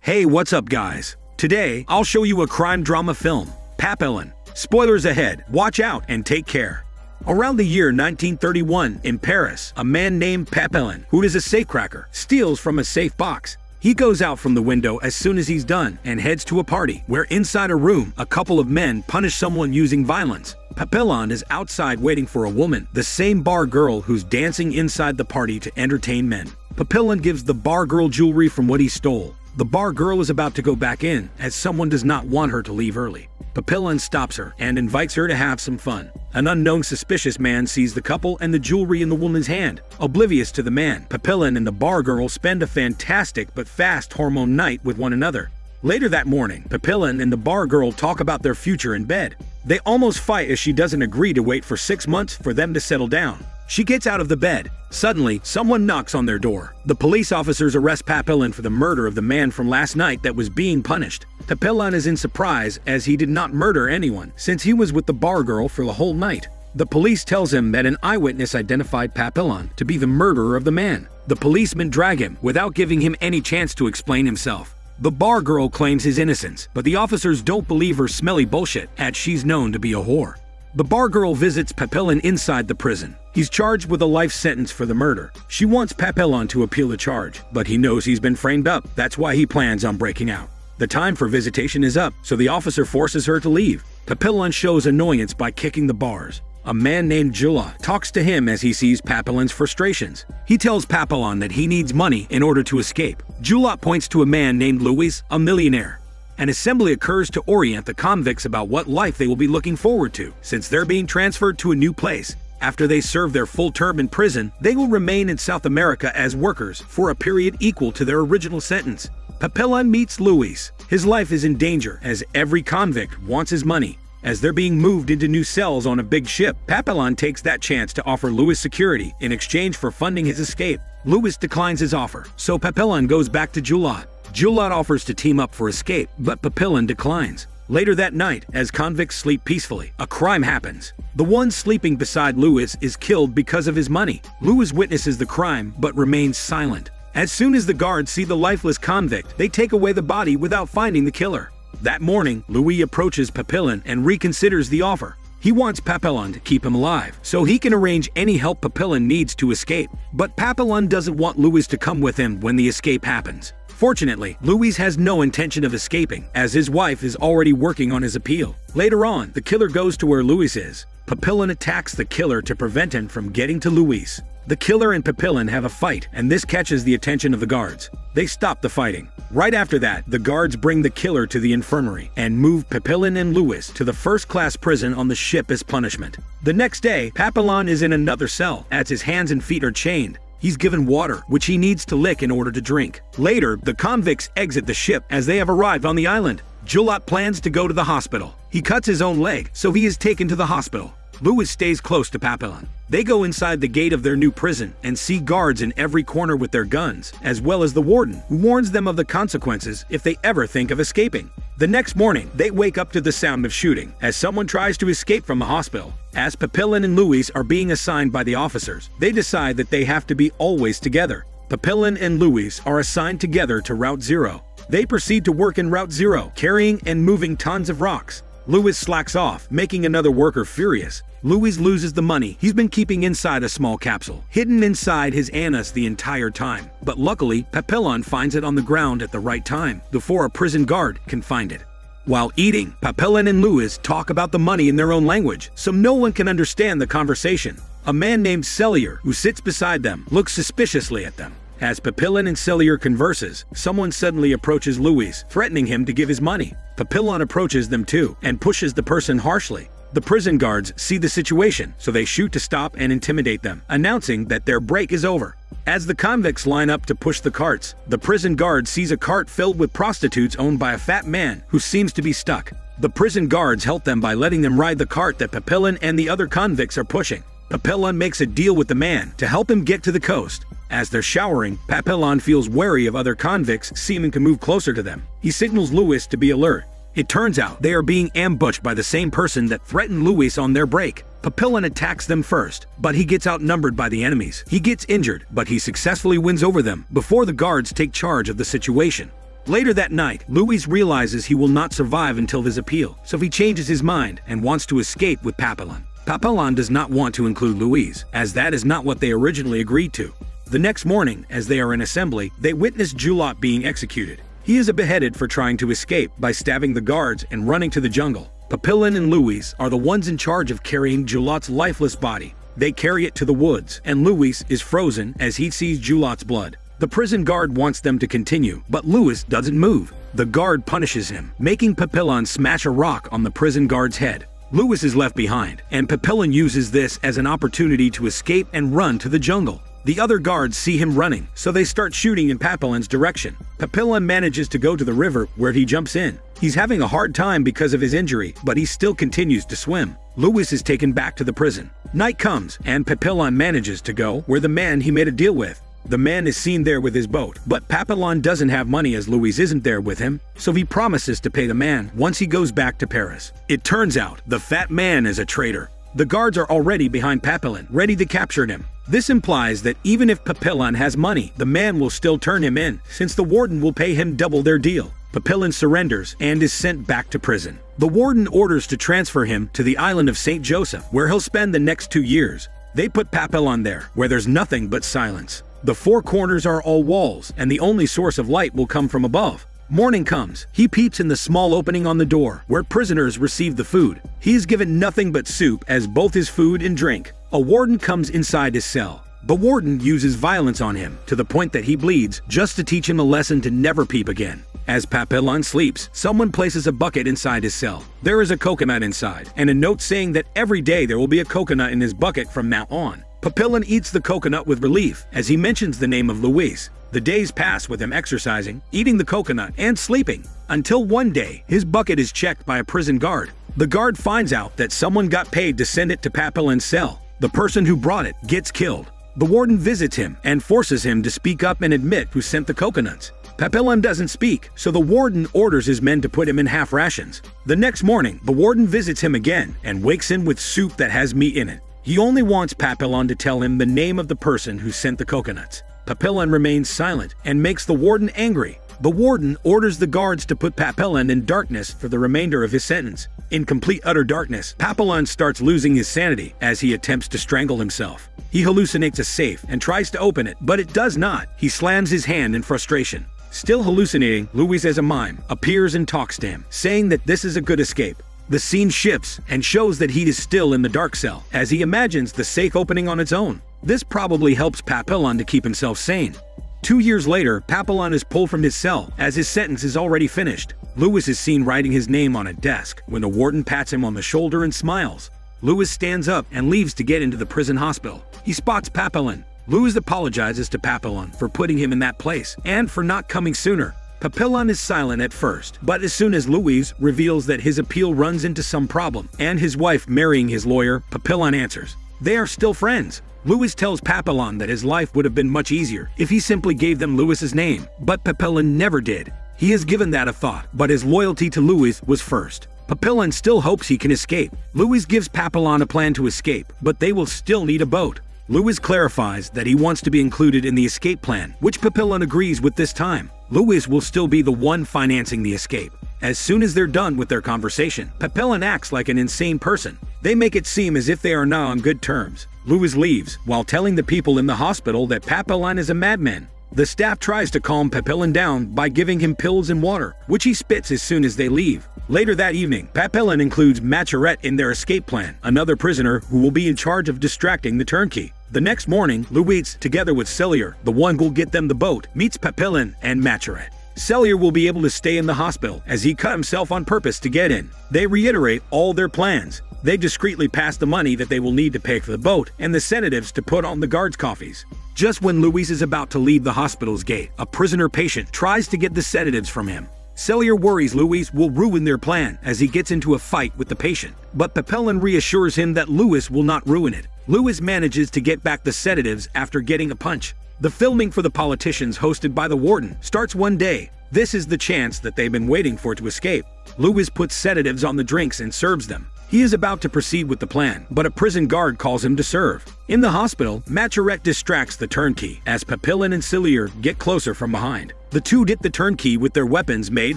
Hey, what's up, guys? Today, I'll show you a crime drama film, Papillon. Spoilers ahead, watch out and take care. Around the year 1931, in Paris, a man named Papillon, who is a safecracker, steals from a safe box. He goes out from the window as soon as he's done and heads to a party where inside a room, a couple of men punish someone using violence. Papillon is outside waiting for a woman, the same bar girl who's dancing inside the party to entertain men. Papillon gives the bar girl jewelry from what he stole. The bar girl is about to go back in, as someone does not want her to leave early. Papillon stops her and invites her to have some fun. An unknown suspicious man sees the couple and the jewelry in the woman's hand. Oblivious to the man, Papillon and the bar girl spend a fantastic but fast hormone night with one another. Later that morning, Papillon and the bar girl talk about their future in bed. They almost fight as she doesn't agree to wait for six months for them to settle down. She gets out of the bed. Suddenly, someone knocks on their door. The police officers arrest Papillon for the murder of the man from last night that was being punished. Papillon is in surprise as he did not murder anyone, since he was with the bar girl for the whole night. The police tells him that an eyewitness identified Papillon to be the murderer of the man. The policemen drag him without giving him any chance to explain himself. The bar girl claims his innocence, but the officers don't believe her smelly bullshit, as she's known to be a whore. The bar girl visits Papillon inside the prison. He's charged with a life sentence for the murder. She wants Papillon to appeal the charge, but he knows he's been framed up. That's why he plans on breaking out. The time for visitation is up, so the officer forces her to leave. Papillon shows annoyance by kicking the bars. A man named Julot talks to him as he sees Papillon's frustrations. He tells Papillon that he needs money in order to escape. Julot points to a man named Louis, a millionaire. An assembly occurs to orient the convicts about what life they will be looking forward to, since they're being transferred to a new place. After they serve their full term in prison, they will remain in South America as workers for a period equal to their original sentence. Papillon meets Louis. His life is in danger as every convict wants his money. As they're being moved into new cells on a big ship, Papillon takes that chance to offer Louis security in exchange for funding his escape. Louis declines his offer, so Papillon goes back to Julot. Julot offers to team up for escape, but Papillon declines. Later that night, as convicts sleep peacefully, a crime happens. The one sleeping beside Louis is killed because of his money. Louis witnesses the crime but remains silent. As soon as the guards see the lifeless convict, they take away the body without finding the killer. That morning, Louis approaches Papillon and reconsiders the offer. He wants Papillon to keep him alive, so he can arrange any help Papillon needs to escape. But Papillon doesn't want Louis to come with him when the escape happens. Fortunately, Louis has no intention of escaping, as his wife is already working on his appeal. Later on, the killer goes to where Louis is. Papillon attacks the killer to prevent him from getting to Louis. The killer and Papillon have a fight, and this catches the attention of the guards. They stop the fighting. Right after that, the guards bring the killer to the infirmary and move Papillon and Louis to the first class prison on the ship as punishment. The next day, Papillon is in another cell, as his hands and feet are chained. He's given water, which he needs to lick in order to drink. Later, the convicts exit the ship as they have arrived on the island. Julot plans to go to the hospital. He cuts his own leg, so he is taken to the hospital. Louis stays close to Papillon. They go inside the gate of their new prison and see guards in every corner with their guns, as well as the warden, who warns them of the consequences if they ever think of escaping. The next morning, they wake up to the sound of shooting as someone tries to escape from the hospital. As Papillon and Louis are being assigned by the officers, they decide that they have to be always together. Papillon and Louis are assigned together to Route Zero. They proceed to work in Route Zero, carrying and moving tons of rocks. Louis slacks off, making another worker furious. Louis loses the money he's been keeping inside a small capsule, hidden inside his anus the entire time. But luckily, Papillon finds it on the ground at the right time, before a prison guard can find it. While eating, Papillon and Louis talk about the money in their own language, so no one can understand the conversation. A man named Cellier, who sits beside them, looks suspiciously at them. As Papillon and Cellier converses, someone suddenly approaches Louis, threatening him to give his money. Papillon approaches them too, and pushes the person harshly. The prison guards see the situation, so they shoot to stop and intimidate them, announcing that their break is over. As the convicts line up to push the carts, the prison guard sees a cart filled with prostitutes owned by a fat man who seems to be stuck. The prison guards help them by letting them ride the cart that Papillon and the other convicts are pushing. Papillon makes a deal with the man to help him get to the coast. As they're showering, Papillon feels wary of other convicts seeming to move closer to them. He signals Louis to be alert. It turns out they are being ambushed by the same person that threatened Louis on their break. Papillon attacks them first, but he gets outnumbered by the enemies. He gets injured, but he successfully wins over them before the guards take charge of the situation. Later that night, Louis realizes he will not survive until his appeal, so he changes his mind and wants to escape with Papillon. Papillon does not want to include Louis, as that is not what they originally agreed to. The next morning, as they are in assembly, they witness Julot being executed. He is beheaded for trying to escape by stabbing the guards and running to the jungle. Papillon and Louis are the ones in charge of carrying Julot's lifeless body. They carry it to the woods, and Louis is frozen as he sees Julot's blood. The prison guard wants them to continue, but Louis doesn't move. The guard punishes him, making Papillon smash a rock on the prison guard's head. Louis is left behind, and Papillon uses this as an opportunity to escape and run to the jungle. The other guards see him running, so they start shooting in Papillon's direction. Papillon manages to go to the river where he jumps in. He's having a hard time because of his injury, but he still continues to swim. Louis is taken back to the prison. Night comes, and Papillon manages to go where the man he made a deal with. The man is seen there with his boat, but Papillon doesn't have money as Louis isn't there with him, so he promises to pay the man once he goes back to Paris. It turns out the fat man is a traitor. The guards are already behind Papillon, ready to capture him. This implies that even if Papillon has money, the man will still turn him in, since the warden will pay him double their deal. Papillon surrenders and is sent back to prison. The warden orders to transfer him to the island of St. Joseph, where he'll spend the next two years. They put Papillon there, where there's nothing but silence. The four corners are all walls, and the only source of light will come from above. Morning comes. He peeps in the small opening on the door, where prisoners receive the food. He is given nothing but soup as both his food and drink. A warden comes inside his cell. The warden uses violence on him to the point that he bleeds just to teach him a lesson to never peep again. As Papillon sleeps, someone places a bucket inside his cell. There is a coconut inside, and a note saying that every day there will be a coconut in his bucket from now on. Papillon eats the coconut with relief as he mentions the name of Louis. The days pass with him exercising, eating the coconut, and sleeping, until one day his bucket is checked by a prison guard. The guard finds out that someone got paid to send it to Papillon's cell. The person who brought it gets killed. The warden visits him and forces him to speak up and admit who sent the coconuts. Papillon doesn't speak, so the warden orders his men to put him in half rations. The next morning, the warden visits him again and wakes him with soup that has meat in it. He only wants Papillon to tell him the name of the person who sent the coconuts. Papillon remains silent and makes the warden angry. The warden orders the guards to put Papillon in darkness for the remainder of his sentence. In complete utter darkness, Papillon starts losing his sanity as he attempts to strangle himself. He hallucinates a safe and tries to open it, but it does not. He slams his hand in frustration. Still hallucinating, Louis as a mime appears and talks to him, saying that this is a good escape. The scene shifts and shows that he is still in the dark cell, as he imagines the safe opening on its own. This probably helps Papillon to keep himself sane. Two years later, Papillon is pulled from his cell as his sentence is already finished. Louis is seen writing his name on a desk when the warden pats him on the shoulder and smiles. Louis stands up and leaves to get into the prison hospital. He spots Papillon. Louis apologizes to Papillon for putting him in that place and for not coming sooner. Papillon is silent at first, but as soon as Louis reveals that his appeal runs into some problem and his wife marrying his lawyer, Papillon answers. They are still friends. Louis tells Papillon that his life would have been much easier if he simply gave them Louis's name, but Papillon never did. He has given that a thought, but his loyalty to Louis was first. Papillon still hopes he can escape. Louis gives Papillon a plan to escape, but they will still need a boat. Louis clarifies that he wants to be included in the escape plan, which Papillon agrees with this time. Louis will still be the one financing the escape. As soon as they're done with their conversation, Papillon acts like an insane person. They make it seem as if they are now on good terms. Louis leaves, while telling the people in the hospital that Papillon is a madman. The staff tries to calm Papillon down by giving him pills and water, which he spits as soon as they leave. Later that evening, Papillon includes Maturette in their escape plan, another prisoner who will be in charge of distracting the turnkey. The next morning, Louis, together with Cellier, the one who'll get them the boat, meets Papillon and Maturette. Cellier will be able to stay in the hospital as he cut himself on purpose to get in. They reiterate all their plans. They discreetly pass the money that they will need to pay for the boat and the sedatives to put on the guards' coffees. Just when Louis is about to leave the hospital's gate, a prisoner patient tries to get the sedatives from him. Cellier worries Louis will ruin their plan as he gets into a fight with the patient, but Papillon reassures him that Louis will not ruin it. Louis manages to get back the sedatives after getting a punch. The filming for the politicians hosted by the warden starts one day. This is the chance that they've been waiting for to escape. Louis puts sedatives on the drinks and serves them. He is about to proceed with the plan, but a prison guard calls him to serve. In the hospital, Maturette distracts the turnkey as Papillon and Cellier get closer from behind. The two hit the turnkey with their weapons made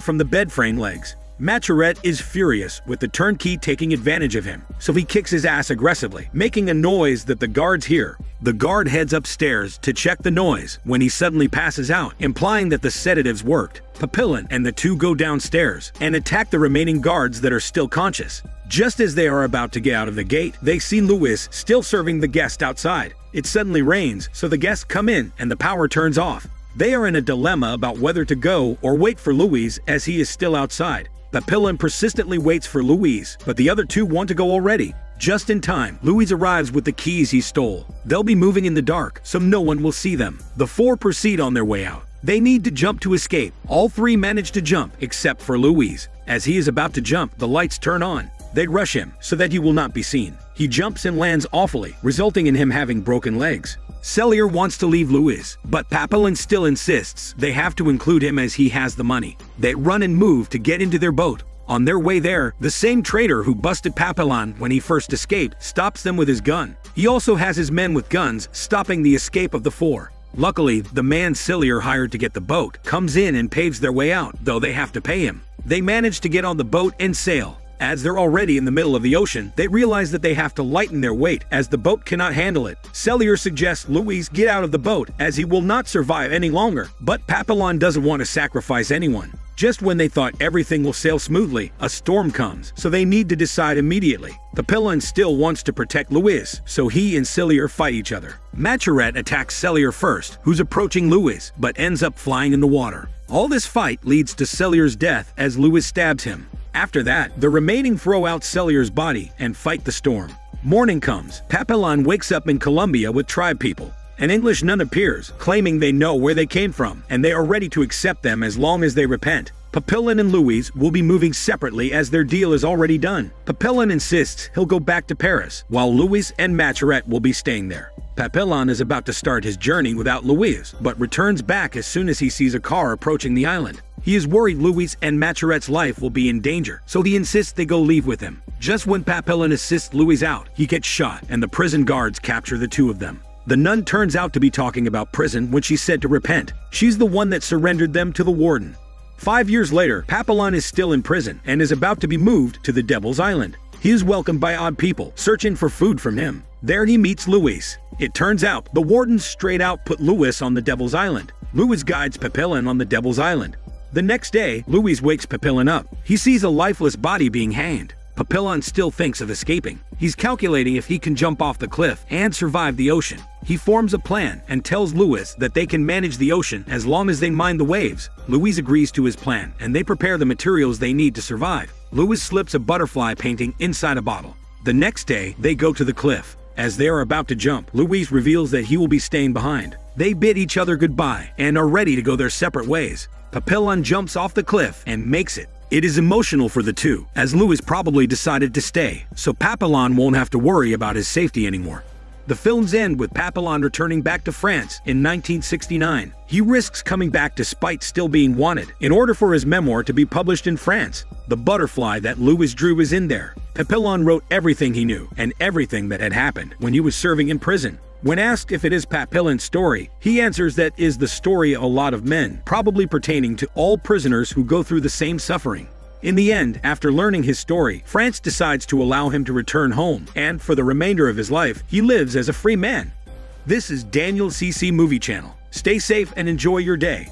from the bed frame legs. Maturette is furious with the turnkey taking advantage of him, so he kicks his ass aggressively, making a noise that the guards hear. The guard heads upstairs to check the noise when he suddenly passes out, implying that the sedatives worked. Papillon and the two go downstairs and attack the remaining guards that are still conscious. Just as they are about to get out of the gate, they see Louis still serving the guest outside. It suddenly rains, so the guests come in and the power turns off. They are in a dilemma about whether to go or wait for Louis as he is still outside. Papillon persistently waits for Louis, but the other two want to go already. Just in time, Louis arrives with the keys he stole. They'll be moving in the dark, so no one will see them. The four proceed on their way out. They need to jump to escape. All three manage to jump, except for Louis. As he is about to jump, the lights turn on. They rush him so that he will not be seen. He jumps and lands awfully, resulting in him having broken legs. Cellier wants to leave Louis, but Papillon still insists they have to include him as he has the money. They run and move to get into their boat. On their way there, the same traitor who busted Papillon when he first escaped stops them with his gun. He also has his men with guns, stopping the escape of the four. Luckily, the man Cellier hired to get the boat comes in and paves their way out, though they have to pay him. They manage to get on the boat and sail. As they're already in the middle of the ocean, they realize that they have to lighten their weight as the boat cannot handle it. Cellier suggests Louis get out of the boat as he will not survive any longer, but Papillon doesn't want to sacrifice anyone. Just when they thought everything will sail smoothly, a storm comes, so they need to decide immediately. The Papillon still wants to protect Louis, so he and Cellier fight each other. Maturette attacks Cellier first, who's approaching Louis, but ends up flying in the water. All this fight leads to Cellier's death as Louis stabs him. After that, the remaining throw out Cellier's body and fight the storm. Morning comes. Papillon wakes up in Colombia with tribe people. An English nun appears, claiming they know where they came from, and they are ready to accept them as long as they repent. Papillon and Louis will be moving separately as their deal is already done. Papillon insists he'll go back to Paris, while Louis and Maturette will be staying there. Papillon is about to start his journey without Louis, but returns back as soon as he sees a car approaching the island. He is worried Louis and Maturette's life will be in danger, so he insists they go leave with him. Just when Papillon assists Louis out, he gets shot, and the prison guards capture the two of them. The nun turns out to be talking about prison when she said to repent. She's the one that surrendered them to the warden. Five years later, Papillon is still in prison and is about to be moved to the Devil's Island. He is welcomed by odd people, searching for food from him. There he meets Louis. It turns out the wardens straight out put Louis on the Devil's Island. Louis guides Papillon on the Devil's Island. The next day, Louis wakes Papillon up. He sees a lifeless body being hanged. Papillon still thinks of escaping. He's calculating if he can jump off the cliff and survive the ocean. He forms a plan and tells Louis that they can manage the ocean as long as they mind the waves. Louis agrees to his plan and they prepare the materials they need to survive. Louis slips a butterfly painting inside a bottle. The next day, they go to the cliff. As they are about to jump, Louis reveals that he will be staying behind. They bid each other goodbye and are ready to go their separate ways. Papillon jumps off the cliff and makes it. It is emotional for the two, as Louis probably decided to stay, so Papillon won't have to worry about his safety anymore. The films end with Papillon returning back to France in 1969. He risks coming back despite still being wanted, in order for his memoir to be published in France. The butterfly that Louis drew is in there. Papillon wrote everything he knew and everything that had happened when he was serving in prison. When asked if it is Papillon's story, he answers that is the story of a lot of men, probably pertaining to all prisoners who go through the same suffering. In the end, after learning his story, France decides to allow him to return home, and for the remainder of his life, he lives as a free man. This is Daniel CC Movie Channel. Stay safe and enjoy your day.